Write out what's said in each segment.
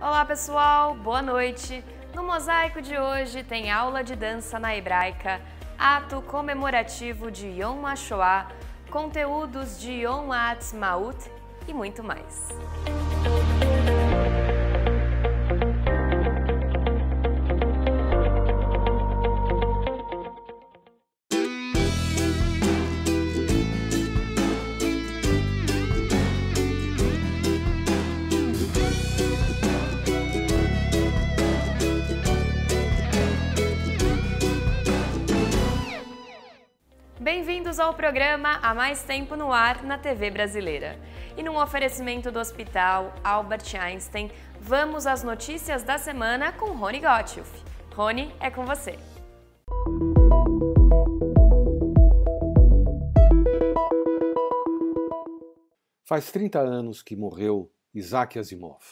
Olá pessoal, boa noite. No mosaico de hoje tem aula de dança na hebraica, ato comemorativo de Yom HaShoah, conteúdos de Yom HaAtzmaut e muito mais. Ao programa Há Mais Tempo no Ar na TV Brasileira. E num oferecimento do Hospital Albert Einstein, vamos às notícias da semana com Rony Gottschalk. Rony, é com você. Faz 30 anos que morreu Isaac Asimov.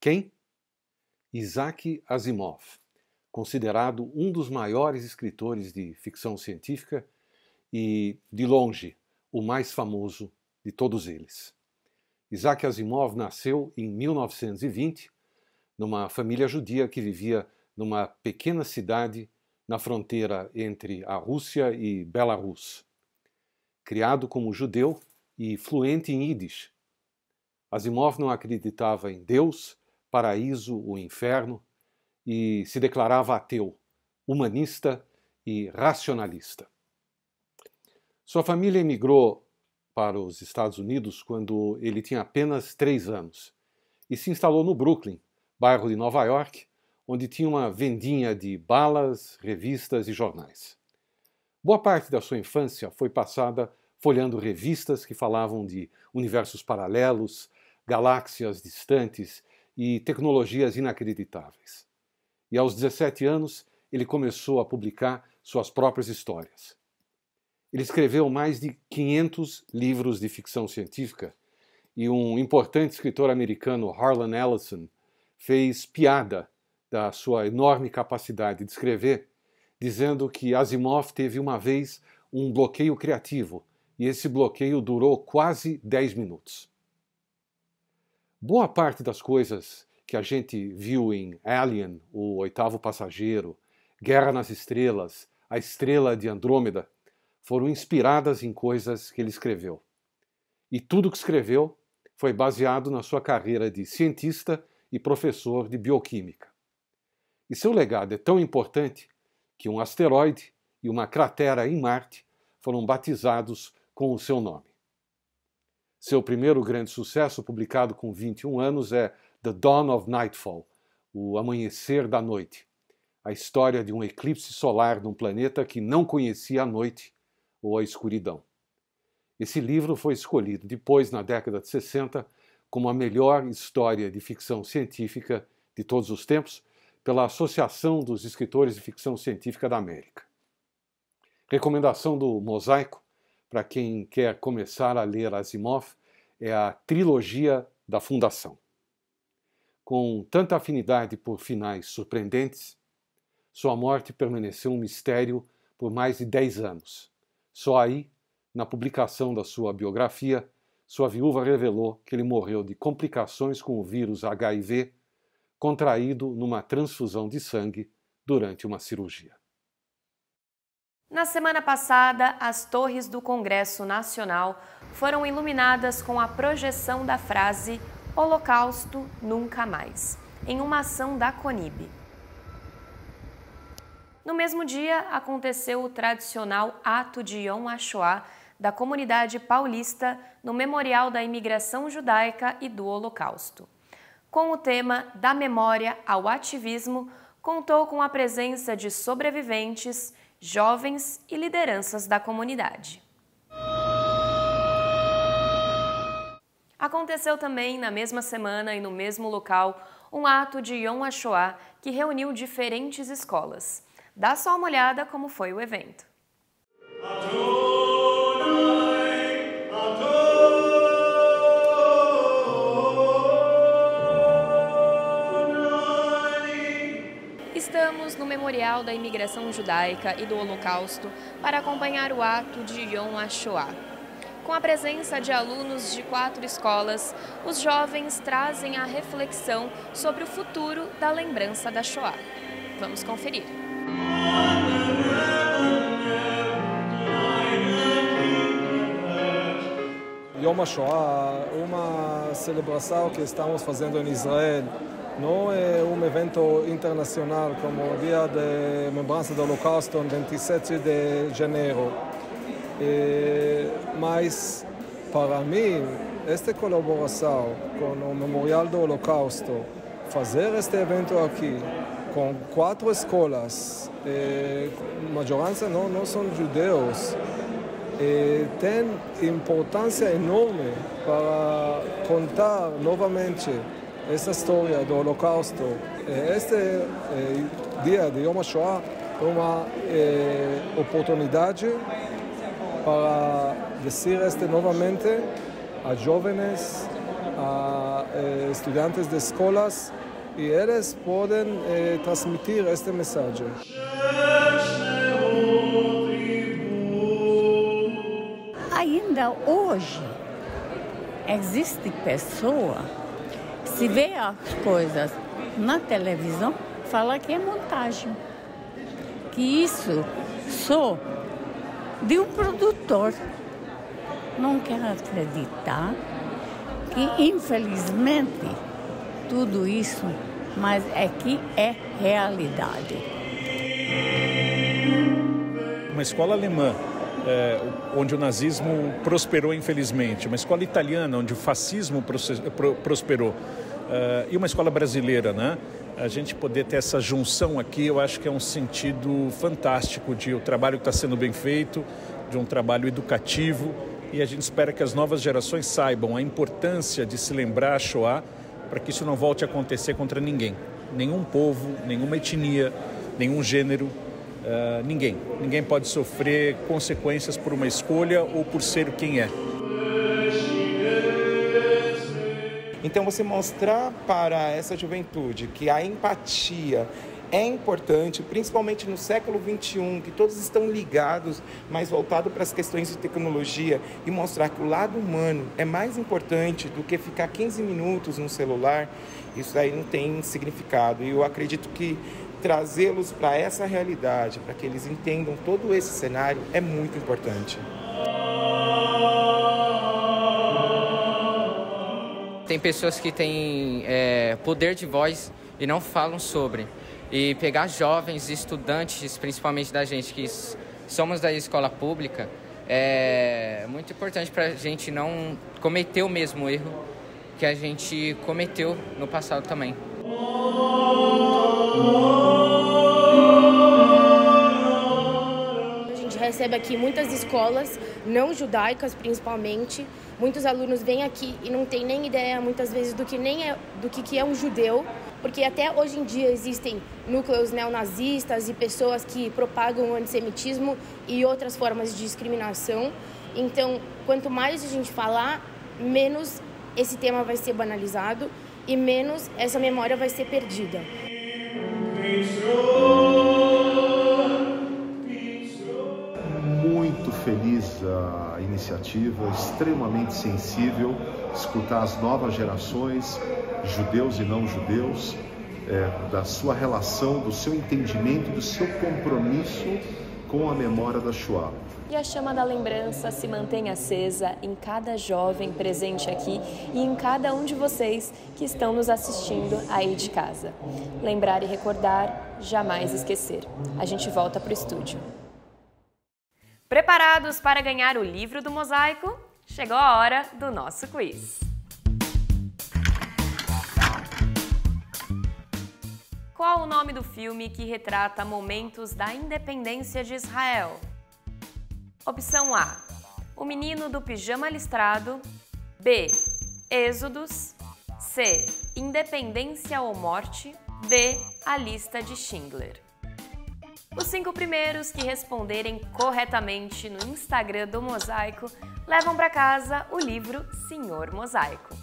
Quem? Isaac Asimov, considerado um dos maiores escritores de ficção científica e, de longe, o mais famoso de todos eles. Isaac Asimov nasceu em 1920 numa família judia que vivia numa pequena cidade na fronteira entre a Rússia e Belarus. Criado como judeu e fluente em Yiddish, Asimov não acreditava em Deus, paraíso ou inferno e se declarava ateu, humanista e racionalista. Sua família emigrou para os Estados Unidos quando ele tinha apenas três anos e se instalou no Brooklyn, bairro de Nova York, onde tinha uma vendinha de balas, revistas e jornais. Boa parte da sua infância foi passada folhando revistas que falavam de universos paralelos, galáxias distantes e tecnologias inacreditáveis. E aos 17 anos, ele começou a publicar suas próprias histórias. Ele escreveu mais de 500 livros de ficção científica e um importante escritor americano, Harlan Ellison, fez piada da sua enorme capacidade de escrever, dizendo que Asimov teve uma vez um bloqueio criativo e esse bloqueio durou quase 10 minutos. Boa parte das coisas que a gente viu em Alien, O Oitavo Passageiro, Guerra nas Estrelas, A Estrela de Andrômeda, foram inspiradas em coisas que ele escreveu. E tudo que escreveu foi baseado na sua carreira de cientista e professor de bioquímica. E seu legado é tão importante que um asteroide e uma cratera em Marte foram batizados com o seu nome. Seu primeiro grande sucesso, publicado com 21 anos, é The Dawn of Nightfall O Amanhecer da Noite a história de um eclipse solar num planeta que não conhecia a noite ou A Escuridão. Esse livro foi escolhido depois, na década de 60, como a melhor história de ficção científica de todos os tempos pela Associação dos Escritores de Ficção Científica da América. Recomendação do Mosaico para quem quer começar a ler Asimov é a trilogia da Fundação. Com tanta afinidade por finais surpreendentes, sua morte permaneceu um mistério por mais de 10 anos só aí, na publicação da sua biografia, sua viúva revelou que ele morreu de complicações com o vírus HIV contraído numa transfusão de sangue durante uma cirurgia. Na semana passada, as torres do Congresso Nacional foram iluminadas com a projeção da frase Holocausto Nunca Mais, em uma ação da CONIB. No mesmo dia, aconteceu o tradicional ato de Yom HaShoah da comunidade paulista no Memorial da Imigração Judaica e do Holocausto. Com o tema Da Memória ao Ativismo, contou com a presença de sobreviventes, jovens e lideranças da comunidade. Aconteceu também na mesma semana e no mesmo local um ato de Yom HaShoah que reuniu diferentes escolas. Dá só uma olhada como foi o evento. Estamos no Memorial da Imigração Judaica e do Holocausto para acompanhar o ato de Yom HaShoah. Com a presença de alunos de quatro escolas, os jovens trazem a reflexão sobre o futuro da lembrança da Shoah. Vamos conferir. Yom HaShoah, uma celebração que estamos fazendo em Israel, não é um evento internacional como o Dia de Lembrança do Holocausto, 27 de janeiro. Eh, mas, para mim, esta colaboração com o Memorial do Holocausto, fazer este evento aqui, com quatro escolas, eh, maioria não, não são judeus, eh, tem importância enorme para contar novamente essa história do Holocausto. Este dia de Yom HaShoah é uma oportunidade para dizer este novamente a jovens, a eh, estudantes de escolas e eles podem eh, transmitir este mensagem. Ainda hoje existe pessoa se vê as coisas na televisão fala que é montagem, que isso só de um produtor. Não quero acreditar que, infelizmente, tudo isso, mas é que é realidade. Uma escola alemã, é, onde o nazismo prosperou, infelizmente, uma escola italiana, onde o fascismo prosperou, é, e uma escola brasileira, né? a gente poder ter essa junção aqui, eu acho que é um sentido fantástico de o trabalho que está sendo bem feito, de um trabalho educativo e a gente espera que as novas gerações saibam a importância de se lembrar a Shoah para que isso não volte a acontecer contra ninguém, nenhum povo, nenhuma etnia, nenhum gênero, uh, ninguém. Ninguém pode sofrer consequências por uma escolha ou por ser quem é. Então, você mostrar para essa juventude que a empatia é importante, principalmente no século XXI, que todos estão ligados, mas voltado para as questões de tecnologia, e mostrar que o lado humano é mais importante do que ficar 15 minutos no celular, isso aí não tem significado. E eu acredito que trazê-los para essa realidade, para que eles entendam todo esse cenário, é muito importante. Tem pessoas que têm é, poder de voz e não falam sobre. E pegar jovens, estudantes, principalmente da gente que somos da escola pública, é muito importante para a gente não cometer o mesmo erro que a gente cometeu no passado também. Recebe aqui muitas escolas, não judaicas principalmente, Muitos alunos vêm aqui e não têm nem ideia, muitas vezes, do que, nem é, do que, que é um judeu, porque até hoje em dia existem núcleos neonazistas e pessoas que propagam o antissemitismo e outras formas de discriminação. Então, quanto mais a gente falar, menos esse tema vai ser banalizado e menos essa memória vai ser perdida. Feliz a iniciativa, extremamente sensível, escutar as novas gerações, judeus e não judeus, é, da sua relação, do seu entendimento, do seu compromisso com a memória da Shoah. E a chama da lembrança se mantém acesa em cada jovem presente aqui e em cada um de vocês que estão nos assistindo aí de casa. Lembrar e recordar, jamais esquecer. A gente volta para o estúdio. Preparados para ganhar o livro do mosaico? Chegou a hora do nosso quiz. Qual o nome do filme que retrata momentos da independência de Israel? Opção A: O Menino do Pijama Listrado. B: Êxodos. C: Independência ou Morte. D: A Lista de Schindler. Os cinco primeiros que responderem corretamente no Instagram do Mosaico levam para casa o livro Senhor Mosaico.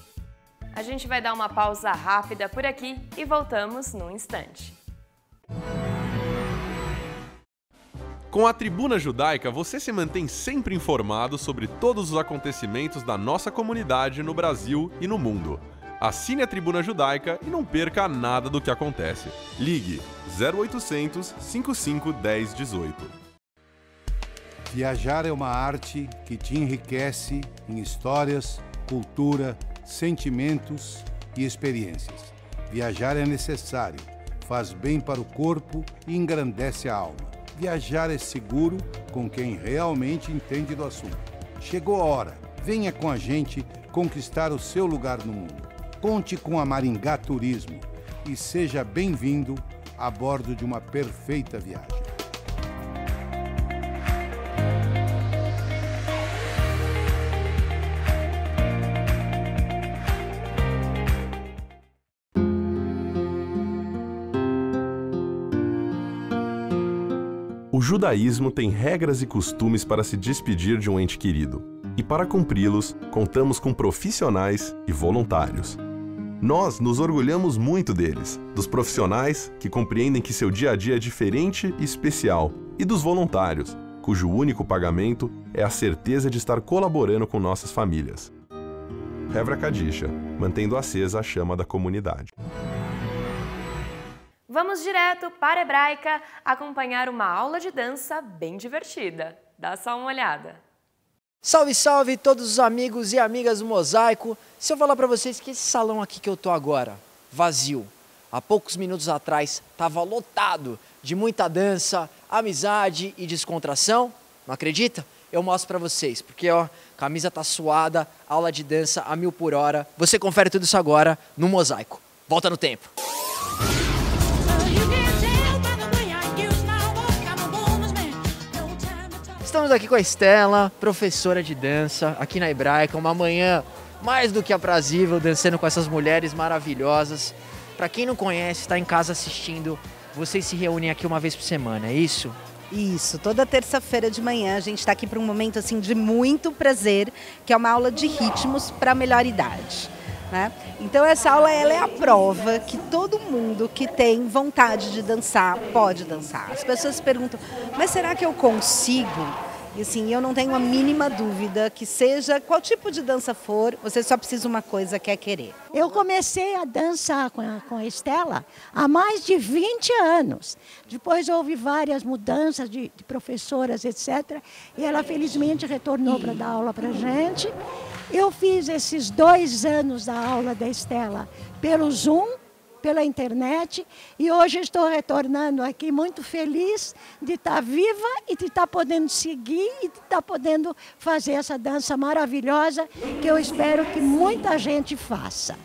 A gente vai dar uma pausa rápida por aqui e voltamos num instante. Com a Tribuna Judaica, você se mantém sempre informado sobre todos os acontecimentos da nossa comunidade no Brasil e no mundo. Assine a Tribuna Judaica e não perca nada do que acontece. Ligue 0800 55 10 18. Viajar é uma arte que te enriquece em histórias, cultura, sentimentos e experiências. Viajar é necessário, faz bem para o corpo e engrandece a alma. Viajar é seguro com quem realmente entende do assunto. Chegou a hora. Venha com a gente conquistar o seu lugar no mundo. Conte com a Maringá Turismo e seja bem-vindo a bordo de uma perfeita viagem. O judaísmo tem regras e costumes para se despedir de um ente querido. E para cumpri-los, contamos com profissionais e voluntários. Nós nos orgulhamos muito deles, dos profissionais que compreendem que seu dia a dia é diferente e especial, e dos voluntários, cujo único pagamento é a certeza de estar colaborando com nossas famílias. Hevra Kadisha, mantendo acesa a chama da comunidade. Vamos direto para a Hebraica acompanhar uma aula de dança bem divertida. Dá só uma olhada. Salve, salve todos os amigos e amigas do Mosaico. Se eu falar para vocês que esse salão aqui que eu tô agora, vazio, há poucos minutos atrás estava lotado de muita dança, amizade e descontração, não acredita? Eu mostro para vocês, porque ó, camisa tá suada, aula de dança a mil por hora. Você confere tudo isso agora no Mosaico. Volta no tempo. Estamos aqui com a Estela, professora de dança aqui na Hebraica, uma manhã mais do que aprazível, dançando com essas mulheres maravilhosas. Para quem não conhece, está em casa assistindo, vocês se reúnem aqui uma vez por semana, é isso? Isso, toda terça-feira de manhã a gente está aqui para um momento assim de muito prazer, que é uma aula de ritmos para melhor idade. Né? Então essa aula ela é a prova que todo mundo que tem vontade de dançar pode dançar. As pessoas perguntam, mas será que eu consigo? E assim, eu não tenho a mínima dúvida que seja qual tipo de dança for, você só precisa uma coisa que é querer. Eu comecei a dançar com a, com a Estela há mais de 20 anos. Depois houve várias mudanças de, de professoras, etc. E ela felizmente retornou para dar aula para gente. Eu fiz esses dois anos da aula da Estela pelo Zoom, pela internet, e hoje estou retornando aqui muito feliz de estar viva e de estar podendo seguir e de estar podendo fazer essa dança maravilhosa que eu espero que muita gente faça.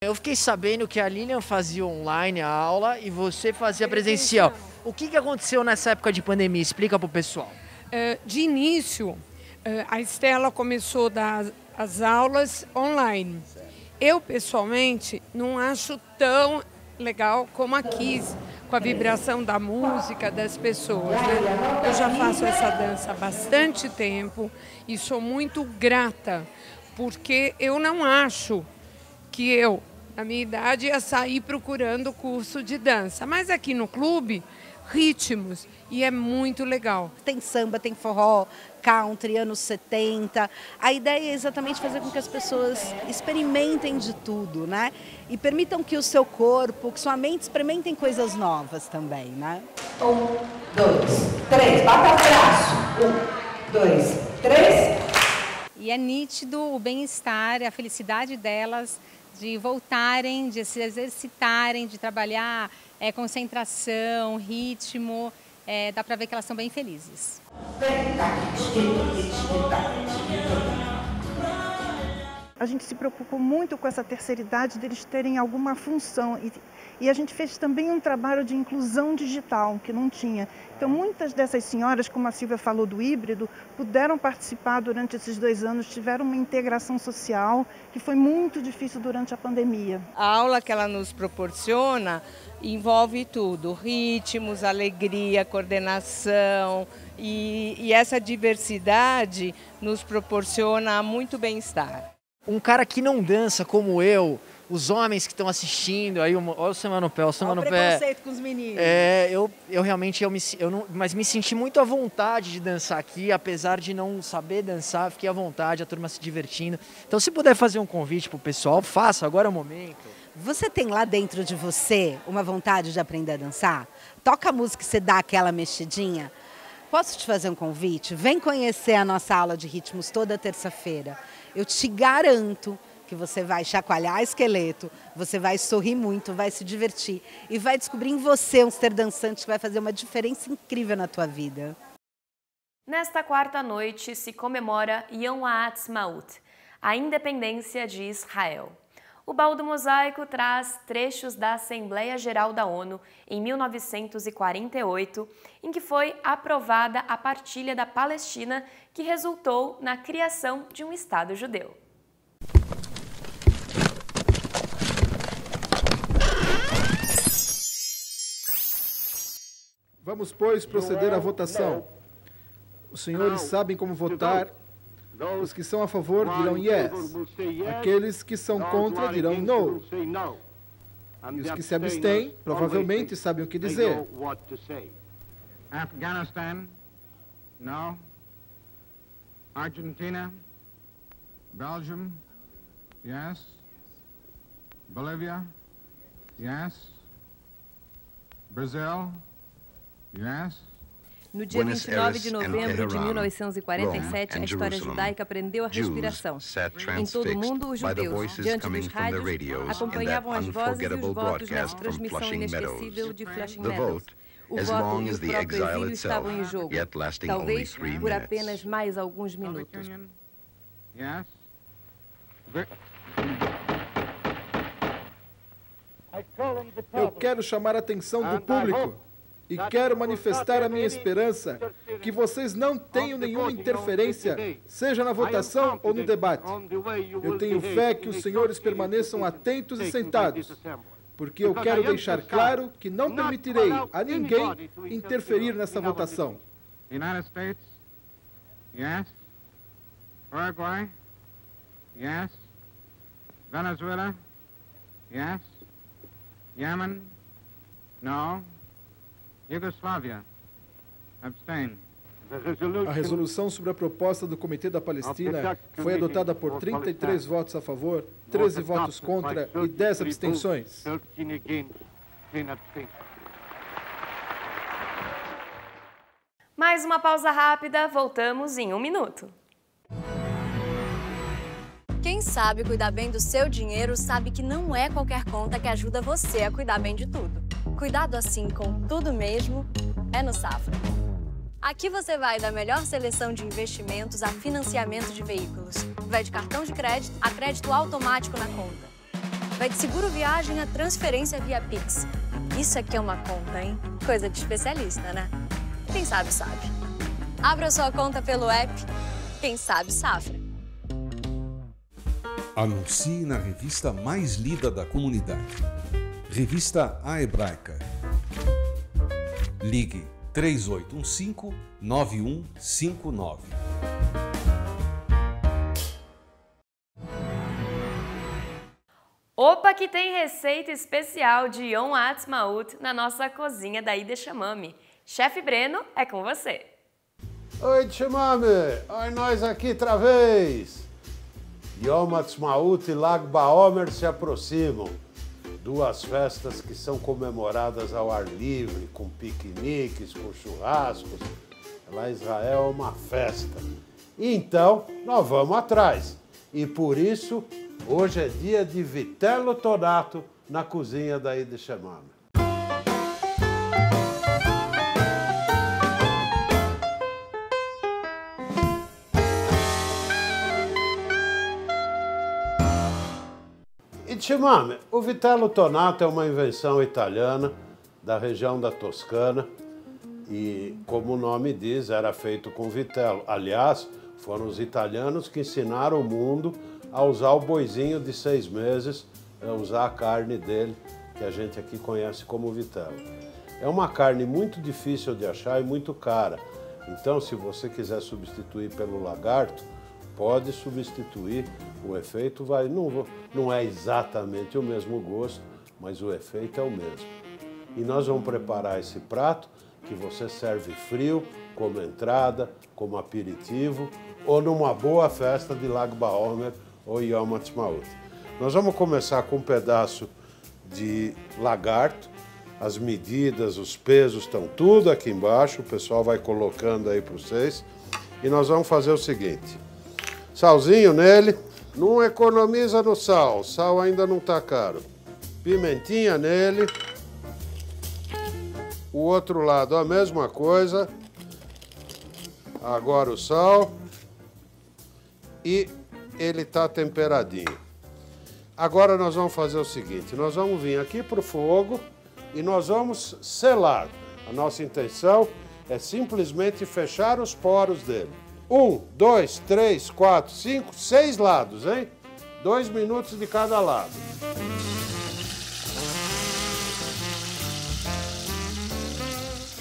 Eu fiquei sabendo que a Lilian fazia online a aula e você fazia presencial. O que aconteceu nessa época de pandemia? Explica para o pessoal. Eh, de início, eh, a Estela começou a dar as aulas online. Eu, pessoalmente, não acho tão legal como a Kiss, com a vibração da música das pessoas. Né? Eu já faço essa dança há bastante tempo e sou muito grata, porque eu não acho que eu, na minha idade, ia sair procurando curso de dança. Mas aqui no clube, ritmos e é muito legal. Tem samba, tem forró, country, anos 70. A ideia é exatamente fazer com que as pessoas experimentem de tudo, né? E permitam que o seu corpo, que sua mente experimentem coisas novas também, né? Um, dois, três, bata o braço. Um, dois, três. E é nítido o bem-estar, a felicidade delas de voltarem, de se exercitarem, de trabalhar é, concentração, ritmo. É, dá para ver que elas estão bem felizes. A gente se preocupou muito com essa terceira idade deles terem alguma função e, a gente fez também um trabalho de inclusão digital que não tinha. Então muitas dessas senhoras, como a Silvia falou do híbrido, puderam participar durante esses dois anos, tiveram uma integração social que foi muito difícil durante a pandemia. A aula que ela nos proporciona envolve tudo: ritmos, alegria, coordenação. E, e essa diversidade nos proporciona muito bem-estar. Um cara que não dança como eu, os homens que estão assistindo, aí, olha o Samba no Pé, o Samba no Pé. preconceito com os meninos. É, eu, eu realmente, eu me, eu não, mas me senti muito à vontade de dançar aqui, apesar de não saber dançar, fiquei à vontade, a turma se divertindo. Então, se puder fazer um convite pro pessoal, faça, agora é o momento. Você tem lá dentro de você uma vontade de aprender a dançar? Toca a música e você dá aquela mexidinha? Posso te fazer um convite? Vem conhecer a nossa aula de ritmos toda terça-feira. Eu te garanto que você vai chacoalhar esqueleto, você vai sorrir muito, vai se divertir e vai descobrir em você um ser dançante que vai fazer uma diferença incrível na tua vida. Nesta quarta noite se comemora Yom Ha'atzmaut, a independência de Israel. O baú do mosaico traz trechos da Assembleia Geral da ONU em 1948, em que foi aprovada a partilha da Palestina, que resultou na criação de um Estado judeu. Vamos, pois, proceder à votação. Os senhores sabem como votar. Os que são a favor dirão yes. Aqueles que são contra dirão no. E os que se abstêm provavelmente sabem o que dizer. Afghanistan, no. Argentina, Belgium, yes. Bolivia, yes. Brazil, yes. No dia 29 de novembro de 1947, a história judaica prendeu a respiração. Em todo o mundo, os judeus, diante dos rádios, acompanhavam as vozes e os votos na transmissão inesquecível de Flushing Meadows. O voto e o próprio exílio estavam em jogo, talvez por apenas mais alguns minutos. Eu quero chamar a atenção do público e quero manifestar a minha esperança que vocês não tenham nenhuma interferência, seja na votação ou no debate. Eu tenho fé que os senhores permaneçam atentos e sentados, porque eu quero deixar claro que não permitirei a ninguém interferir nessa votação. United States, yes. Uruguay, yes. Venezuela, yes. Yemen, no. Yugoslavia, abstain. A resolução sobre a proposta do Comitê da Palestina foi adotada por 33 votos a favor, 13 votos contra e 10 abstenções. Mais uma pausa rápida, voltamos em um minuto. Quem sabe cuidar bem do seu dinheiro sabe que não é qualquer conta que ajuda você a cuidar bem de tudo. Cuidado assim com tudo mesmo é no Safra. Aqui você vai da melhor seleção de investimentos a financiamento de veículos. Vai de cartão de crédito a crédito automático na conta. Vai de seguro viagem a transferência via Pix. Isso aqui é uma conta, hein? Coisa de especialista, né? Quem sabe, sabe. Abra sua conta pelo app. Quem sabe, Safra. Anuncie na revista mais lida da comunidade. Revista A Hebraica. Ligue 3815-9159. Opa que tem receita especial de Yom Ha'atzmaut na nossa cozinha da Ida Chamame. Chefe Breno, é com você. Oi, Chamame! Oi, nós aqui outra vez! Yom Ha'atzmaut e Lag Baomer se aproximam. Duas festas que são comemoradas ao ar livre, com piqueniques, com churrascos. Lá Israel é uma festa. Então, nós vamos atrás. E por isso, hoje é dia de Vitello Tonato na cozinha da Ida O Vitello Tonato é uma invenção italiana da região da Toscana e, como o nome diz, era feito com vitelo. Aliás, foram os italianos que ensinaram o mundo a usar o boizinho de seis meses, a usar a carne dele, que a gente aqui conhece como vitelo. É uma carne muito difícil de achar e muito cara. Então, se você quiser substituir pelo lagarto, pode substituir O efeito vai, não, não é exatamente o mesmo gosto, mas o efeito é o mesmo. E nós vamos preparar esse prato que você serve frio, como entrada, como aperitivo ou numa boa festa de Lag Baomer ou Yom. Nós vamos começar com um pedaço de lagarto, as medidas, os pesos estão tudo aqui embaixo, o pessoal vai colocando aí para vocês. E nós vamos fazer o seguinte, salzinho nele, não economiza no sal, sal ainda não está caro. Pimentinha nele. O outro lado a mesma coisa. Agora o sal. E ele está temperadinho. Agora nós vamos fazer o seguinte, nós vamos vir aqui para o fogo e nós vamos selar. A nossa intenção é simplesmente fechar os poros dele. Um, dois, três, quatro, cinco, seis lados, hein? Dois minutos de cada lado.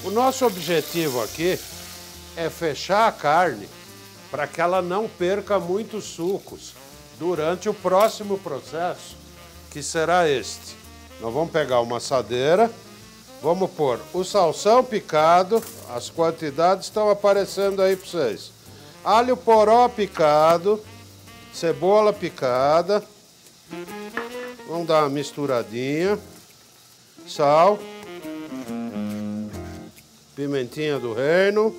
O nosso objetivo aqui é fechar a carne para que ela não perca muitos sucos durante o próximo processo, que será este. Nós vamos pegar uma assadeira, vamos pôr o salsão picado, as quantidades estão aparecendo aí para vocês alho poró picado, cebola picada. Vamos dar uma misturadinha. Sal. Pimentinha do reino.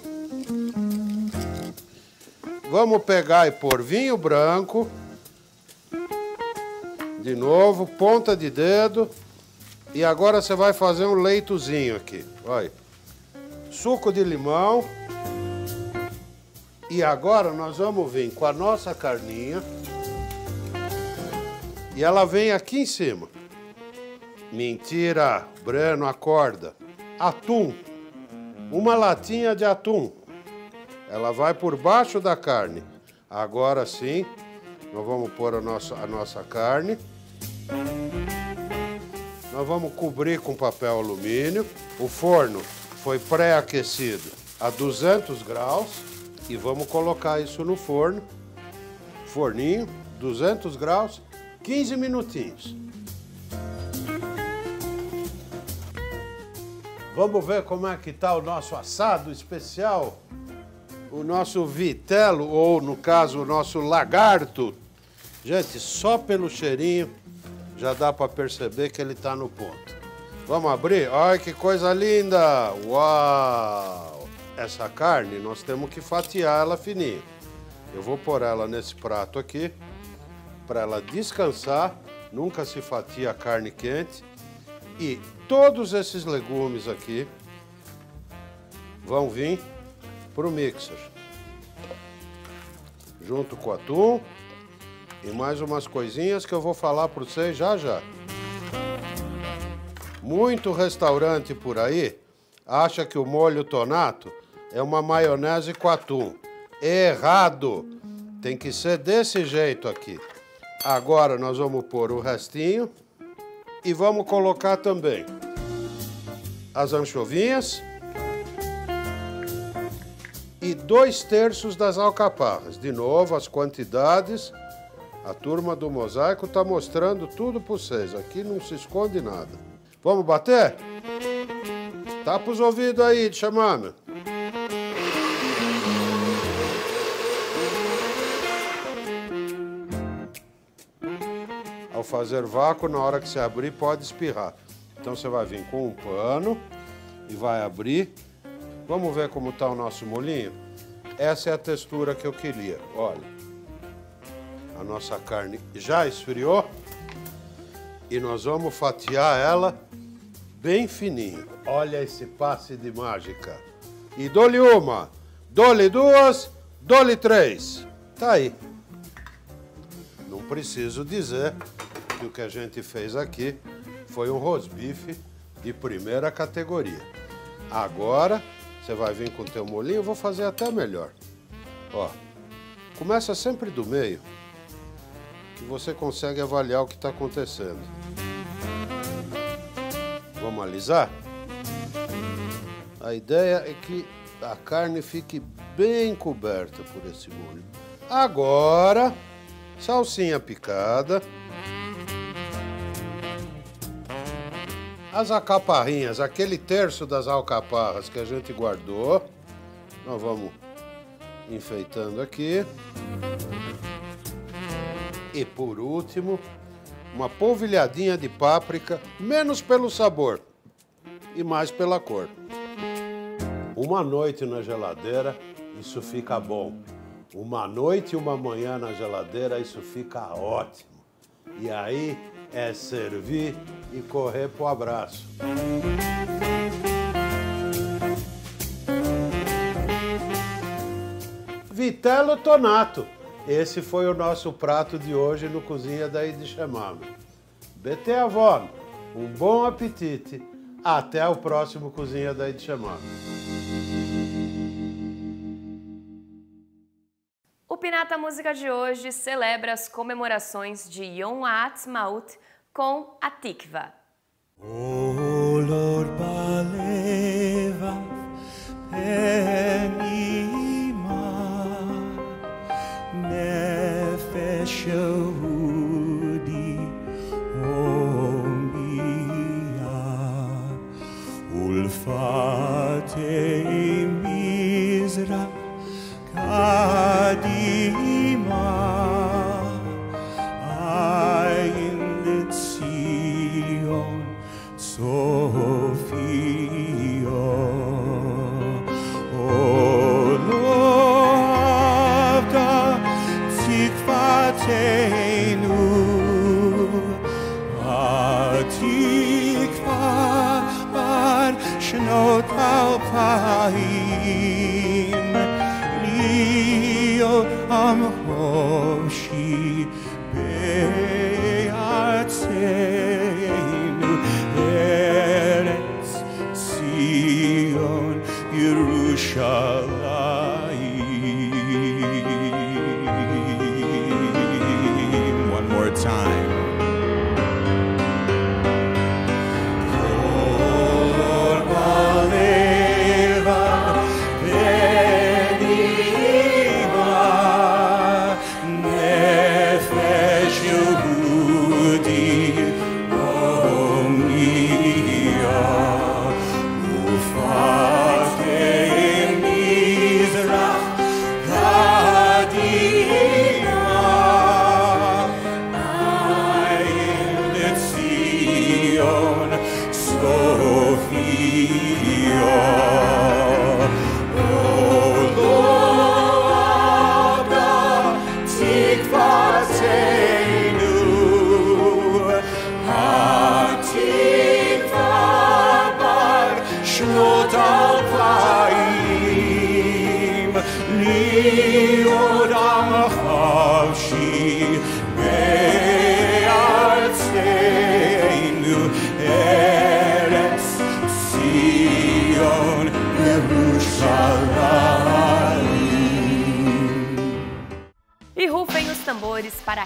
Vamos pegar e pôr vinho branco. De novo, ponta de dedo. E agora você vai fazer um leitozinho aqui. Olha. Suco de limão. E agora nós vamos vir com a nossa carninha. E ela vem aqui em cima. Mentira, Breno, acorda. Atum. Uma latinha de atum. Ela vai por baixo da carne. Agora sim, nós vamos pôr a nossa, a nossa carne. Nós vamos cobrir com papel alumínio. O forno foi pré-aquecido a 200 graus e vamos colocar isso no forno, forninho, 200 graus, 15 minutinhos. Vamos ver como é que está o nosso assado especial, o nosso vitelo, ou no caso, o nosso lagarto. Gente, só pelo cheirinho já dá para perceber que ele está no ponto. Vamos abrir? Olha que coisa linda! Uau! Essa carne, nós temos que fatiar ela fininha. Eu vou pôr ela nesse prato aqui, para ela descansar, nunca se fatia a carne quente. E todos esses legumes aqui vão vir para o mixer. Junto com o atum e mais umas coisinhas que eu vou falar para vocês já já. Muito restaurante por aí acha que o molho tonato é uma maionese com atum. Errado! Tem que ser desse jeito aqui. Agora nós vamos pôr o restinho e vamos colocar também as anchovinhas e dois terços das alcaparras. De novo, as quantidades. A turma do mosaico está mostrando tudo para vocês. Aqui não se esconde nada. Vamos bater? Tapa os ouvidos aí, de chamame. Fazer vácuo, na hora que você abrir, pode espirrar. Então você vai vir com um pano e vai abrir. Vamos ver como está o nosso molinho? Essa é a textura que eu queria. Olha, a nossa carne já esfriou e nós vamos fatiar ela bem fininho. Olha esse passe de mágica. E dou-lhe uma, dou-lhe duas, dou-lhe três. Tá aí. Não preciso dizer que o que a gente fez aqui foi um rosbife de primeira categoria. Agora, você vai vir com o teu molinho, eu vou fazer até melhor. Ó, começa sempre do meio, que você consegue avaliar o que está acontecendo. Vamos alisar? A ideia é que a carne fique bem coberta por esse molho. Agora, salsinha picada, as alcaparrinhas, aquele terço das alcaparras que a gente guardou. Nós vamos enfeitando aqui. E por último, uma polvilhadinha de páprica, menos pelo sabor e mais pela cor. Uma noite na geladeira, isso fica bom. Uma noite e uma manhã na geladeira, isso fica ótimo. E aí é servir e correr pro abraço. Vitello Tonato. Esse foi o nosso prato de hoje no Cozinha da Idixamame. Bete avó, um bom apetite. Até o próximo Cozinha da Idixamame. O Pinata Música de hoje celebra as comemorações de Yom Ha'atzmaut com a Tikva. Oh Lord,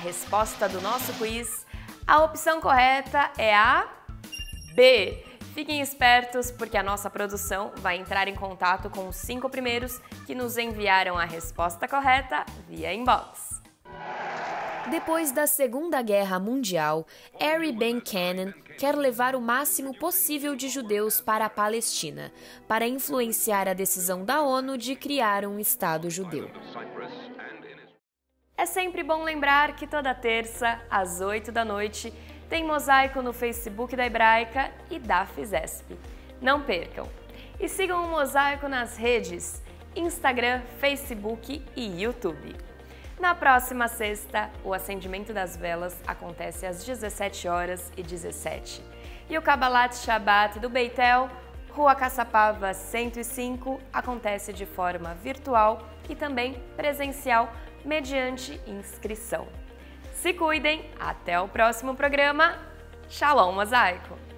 resposta do nosso quiz, a opção correta é a B. Fiquem espertos porque a nossa produção vai entrar em contato com os cinco primeiros que nos enviaram a resposta correta via inbox. Depois da Segunda Guerra Mundial, Harry Ben Cannon quer levar o máximo possível de judeus para a Palestina, para influenciar a decisão da ONU de criar um Estado judeu. É sempre bom lembrar que toda terça, às 8 da noite, tem mosaico no Facebook da Hebraica e da FISESP. Não percam! E sigam o Mosaico nas redes Instagram, Facebook e YouTube. Na próxima sexta, o acendimento das velas acontece às 17 horas e 17. E o Kabbalat Shabbat do Beitel, Rua Caçapava 105, acontece de forma virtual e também presencial mediante inscrição. Se cuidem, até o próximo programa. Shalom Mosaico!